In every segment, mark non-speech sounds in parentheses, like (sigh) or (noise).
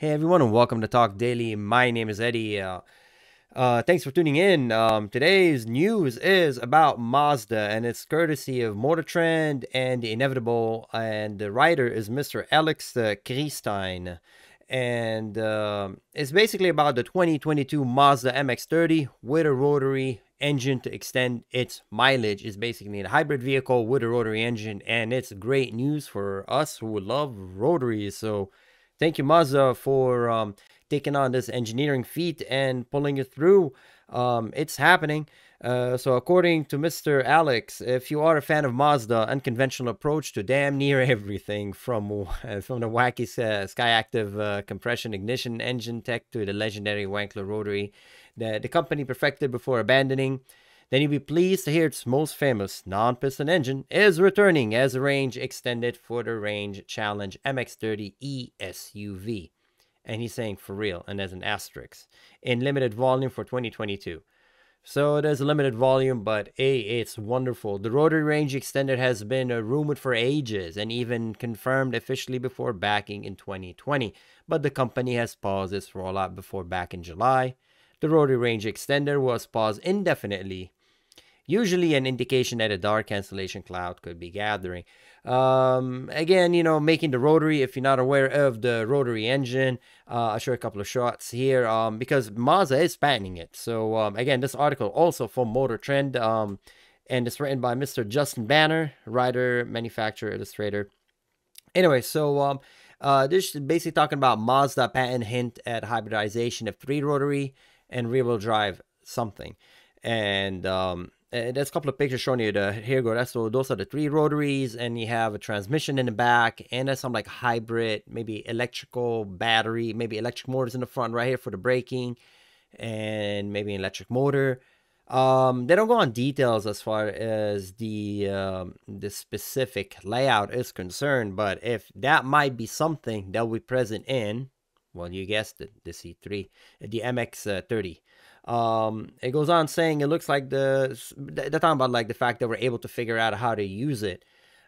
Hey everyone, and welcome to Talk Daily. My name is Eddie. Uh, uh, thanks for tuning in. Um, today's news is about Mazda, and it's courtesy of Motor Trend and the Inevitable. And the writer is Mr. Alex uh, Christine, and uh, it's basically about the 2022 Mazda MX-30 with a rotary engine to extend its mileage. It's basically a hybrid vehicle with a rotary engine, and it's great news for us who love rotaries. So thank you, Mazda, for um, taking on this engineering feat and pulling it through. Um, it's happening. Uh, so according to Mr. Alex, if you are a fan of Mazda, unconventional approach to damn near (laughs) everything from (laughs) from the wacky uh, Skyactiv uh, compression ignition engine tech to the legendary Wankel rotary that the company perfected before abandoning, then you'll be pleased to hear its most famous non-piston engine is returning as a range extended for the Range Challenge MX-30E SUV. And he's saying for real, and as an asterisk, in limited volume for 2022. So there's a limited volume, but hey, it's wonderful. The rotary range extended has been uh, rumored for ages and even confirmed officially before backing in 2020. But the company has paused its rollout before back in July. The rotary range extender was paused indefinitely usually an indication that a dark cancellation cloud could be gathering. Um, again, you know, making the rotary, if you're not aware of the rotary engine, uh, I'll show a couple of shots here um, because Mazda is patenting it. So, um, again, this article also from Motor Trend, um, and it's written by Mr. Justin Banner, writer, manufacturer, illustrator. Anyway, so um, uh, this is basically talking about Mazda patent hint at hybridization of three rotary and rear wheel drive something. And um, uh, there's a couple of pictures showing you the here go that's so those are the three rotaries and you have a transmission in the back and there's some like hybrid maybe electrical battery maybe electric motors in the front right here for the braking and maybe an electric motor. Um, they don't go on details as far as the um, the specific layout is concerned but if that might be something that will be present in well you guessed it the c3 the mx30 um, it goes on saying it looks like the they're talking about like the fact that we're able to figure out how to use it.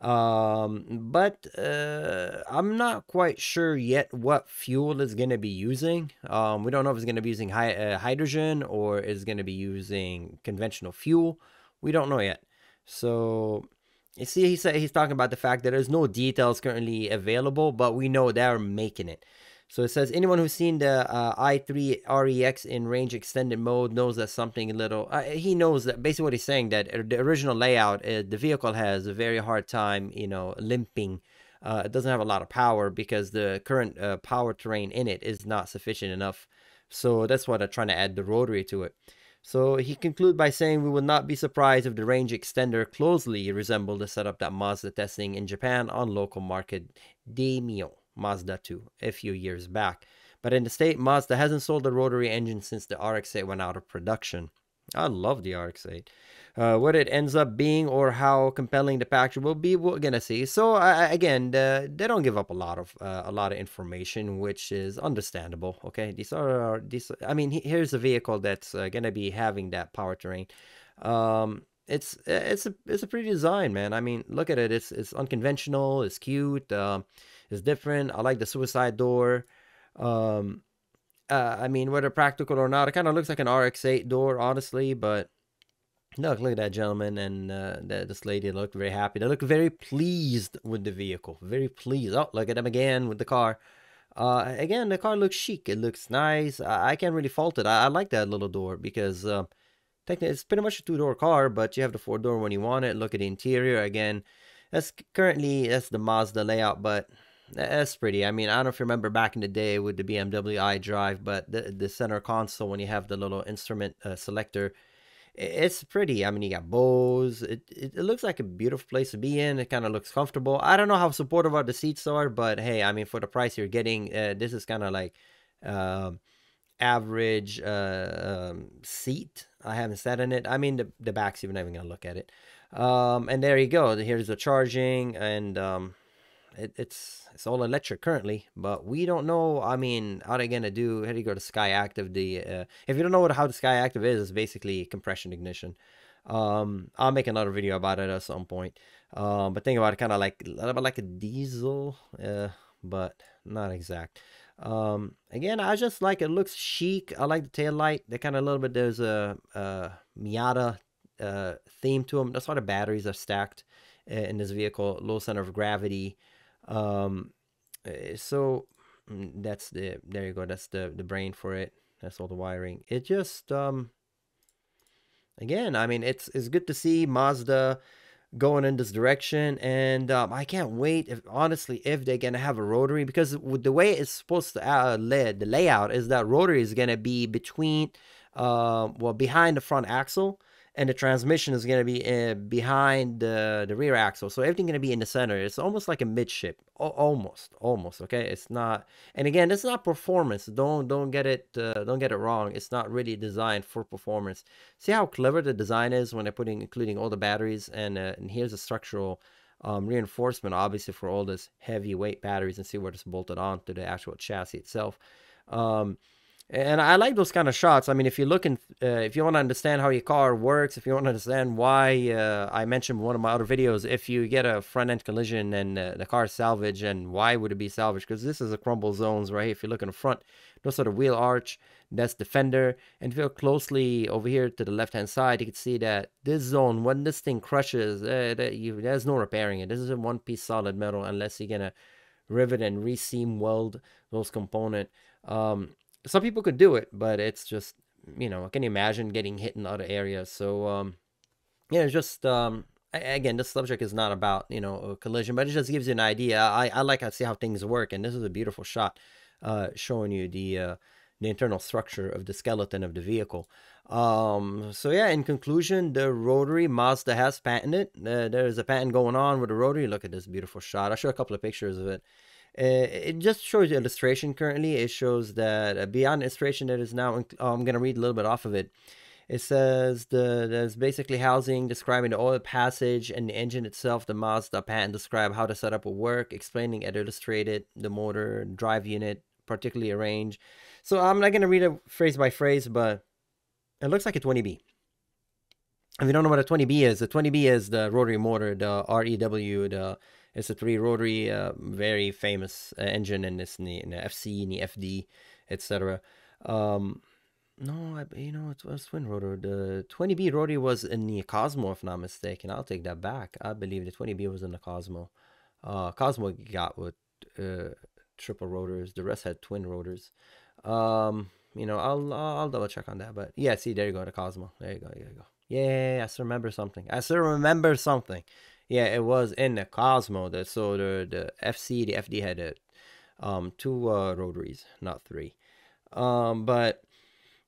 Um, but uh, I'm not quite sure yet what fuel is going to be using. Um, we don't know if it's going to be using hi- uh, hydrogen or is going to be using conventional fuel. We don't know yet. So you see, he said he's talking about the fact that there's no details currently available, but we know they're making it. So it says anyone who's seen the uh, i3 REX in range extended mode knows that something a little. Uh, he knows that basically what he's saying that the original layout, uh, the vehicle has a very hard time, you know, limping. Uh, it doesn't have a lot of power because the current uh, powertrain in it is not sufficient enough. So that's why they're trying to add the rotary to it. So he concludes by saying we would not be surprised if the range extender closely resembled the setup that Mazda testing in Japan on local market Demio. Mazda 2 a few years back. But in the state, Mazda hasn't sold a rotary engine since the RX-8 went out of production. I love the RX-8. Uh, what it ends up being or how compelling the package will be, we're gonna see. So uh, again, the, they don't give up a lot of uh, a lot of information, which is understandable. Okay, these are these. I mean, here's a vehicle that's uh, gonna be having that powertrain. Um, it's it's a it's a pretty design, man. I mean, look at it. It's it's unconventional. It's cute. Um, is different. I like the suicide door. Um, uh, I mean, whether practical or not, it kind of looks like an RX-8 door, honestly. But look, look at that gentleman and uh, this lady looked very happy. They look very pleased with the vehicle. Very pleased. Oh, look at them again with the car. Uh, again, the car looks chic. It looks nice. I, I can't really fault it. I, I like that little door because uh, technically it's pretty much a two-door car, but you have the four-door when you want it. Look at the interior again. That's currently that's the Mazda layout, but that's pretty. I mean, I don't know if you remember back in the day with the BMW iDrive, but the the center console when you have the little instrument uh, selector, it's pretty. I mean, you got Bose. It, it, it looks like a beautiful place to be in. It kind of looks comfortable. I don't know how supportive the seats are, but hey, I mean, for the price you're getting, uh, this is kind of like uh, average uh, um, seat. I haven't sat in it. I mean, the the back's even even gonna look at it. Um, and there you go. Here's the charging and um, it, it's it's all electric currently, but we don't know. I mean, how are they gonna do? How do you go to Skyactiv? The uh, if you don't know what how the Skyactiv is, it's basically compression ignition. Um, I'll make another video about it at some point. Um, but think about it, kind of like a little bit like a diesel, uh, but not exact. Um, again, I just like it. looks chic. I like the tail light. They kind of a little bit. There's a, Miata uh, theme to them. That's why the batteries are stacked uh, in this vehicle. Low center of gravity. Um, uh, so mm, that's the there you go. That's the the brain for it. That's all the wiring. It just um. Again, I mean, it's it's good to see Mazda going in this direction and um, i can't wait if honestly if they're gonna have a rotary because with the way it's supposed to uh, lay, the layout is that rotary is gonna be between uh, well behind the front axle and the transmission is going to be uh, behind the, the rear axle. So everything going to be in the center. It's almost like a midship, o- almost, almost. Okay, it's not. And again, it's not performance. Don't don't get it uh, don't get it wrong. It's not really designed for performance. See how clever the design is when they're putting including all the batteries and uh, and here's a structural. Um, reinforcement obviously for all this heavyweight batteries and see where it's bolted on to the actual chassis itself um, and I like those kind of shots. I mean, if you're looking, uh, if you want to understand how your car works, if you want to understand why uh, I mentioned one of my other videos, if you get a front end collision and uh, the car is salvaged, and why would it be salvaged? Because this is a crumble zones, right? If you look in the front, those are the wheel arch, that's the fender. And if you look closely over here to the left hand side, you can see that this zone, when this thing crushes, uh, you, there's no repairing it. This is a one piece solid metal unless you're going to rivet and reseam weld those component. Um, some people could do it, but it's just you know, can you imagine getting hit in other areas? So um, yeah, it's just um, again, this subject is not about you know a collision, but it just gives you an idea. I I like to see how things work, and this is a beautiful shot uh, showing you the uh, the internal structure of the skeleton of the vehicle. Um, so yeah, in conclusion, the rotary Mazda has patented. Uh, there's a patent going on with the rotary. Look at this beautiful shot. I'll show a couple of pictures of it. Uh, it just shows the illustration currently. It shows that uh, beyond illustration that is now, oh, I'm going to read a little bit off of it. It says the there's basically housing describing the oil passage and the engine itself. The Mazda patent describe how the setup will work, explaining it illustrated the motor, drive unit, particularly arranged. So I'm not going to read it phrase by phrase, but it looks like a 20B. If you don't know what a 20B is, the 20B is the rotary motor, the REW, the it's a three rotary, uh, very famous uh, engine in this in the, in the, FC, in the FD, etc. Um, no, I, you know, it was twin rotor. The 20B rotary was in the Cosmo, if not mistaken. I'll take that back. I believe the 20B was in the Cosmo. Uh, Cosmo got with uh, triple rotors. The rest had twin rotors. Um, you know, I'll I'll double check on that. But yeah, see, there you go, the Cosmo. There you go, there you go. Yeah, I still remember something. I still remember something. Yeah, it was in the Cosmo. The, so the the FC, the FD had um, two uh, rotaries, not three. Um, but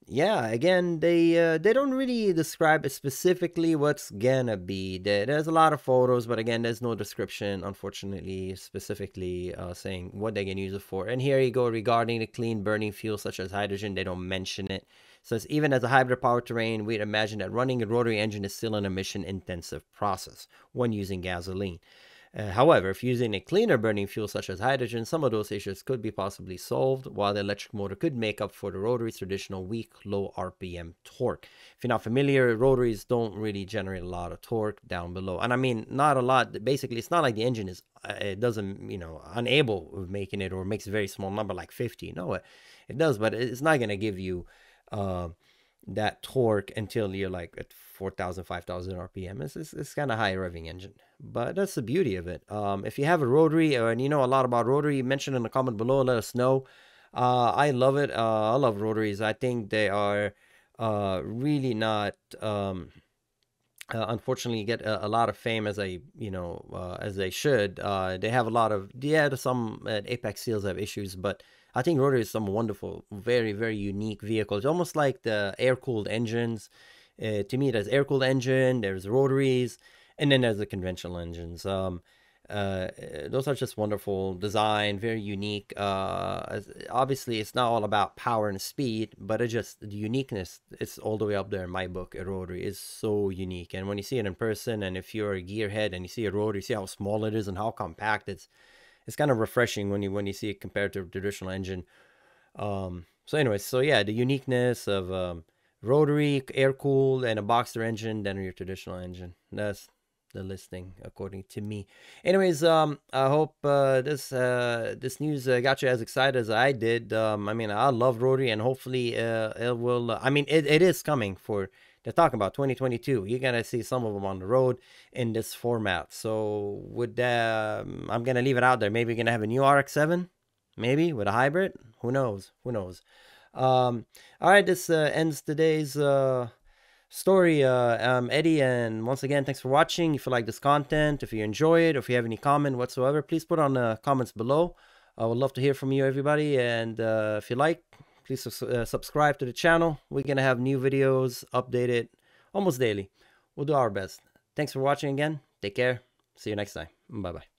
yeah, again, they uh, they don't really describe specifically what's gonna be. There, There's a lot of photos, but again, there's no description, unfortunately, specifically uh, saying what they can use it for. And here you go regarding the clean burning fuel such as hydrogen. They don't mention it. So even as a hybrid powertrain, we'd imagine that running a rotary engine is still an emission-intensive process when using gasoline. Uh, however, if using a cleaner burning fuel such as hydrogen, some of those issues could be possibly solved, while the electric motor could make up for the rotary's traditional weak, low RPM torque. If you're not familiar, rotaries don't really generate a lot of torque down below. And I mean, not a lot. Basically, it's not like the engine is, uh, it doesn't, you know, unable of making it or makes a very small number like 50. No, it, it does, but it's not going to give you uh, that torque until you're like at 4,000, 5,000 RPM. It's, it's, it's kind of high revving engine, but that's the beauty of it. Um, if you have a rotary uh, and you know a lot about rotary, mention in the comment below, let us know. Uh, I love it. Uh, I love rotaries. I think they are uh, really not. Um, uh, unfortunately get a, a, lot of fame as they you know uh, as they should uh, they have a lot of yeah some apex seals have issues but I think Rotary is some wonderful, very, very unique vehicles. Almost like the air-cooled engines. Uh, to me, there's air-cooled engine, there's rotaries, and then there's the conventional engines. Um, uh, those are just wonderful design, very unique. Uh, obviously, it's not all about power and speed, but it just the uniqueness. It's all the way up there in my book. A rotary is so unique, and when you see it in person, and if you're a gearhead and you see a rotary, you see how small it is and how compact it's it's kind of refreshing when you when you see it compared to a traditional engine. Um, so anyways, so yeah, the uniqueness of um, rotary, air cooled, and a boxer engine than your traditional engine. That's the listing according to me anyways um i hope uh this uh this news uh, got you as excited as i did um i mean i love rotary and hopefully uh it will uh, i mean it, it is coming for they're talking about 2022 you're gonna see some of them on the road in this format. So that um, i'm gonna leave it out there. Maybe you're gonna have a new rx7 maybe? With a hybrid? Who knows? Who knows? Um all right this uh, ends today's uh story. Uh um eddie and once again thanks for watching. If you like this content if you enjoy it or if you have any comment whatsoever please put on the comments below. I would love to hear from you everybody. And uh if you like please uh, subscribe to the channel. We're gonna have new videos updated almost daily. We'll do our best. Thanks for watching again. Take care. See you next time. Bye bye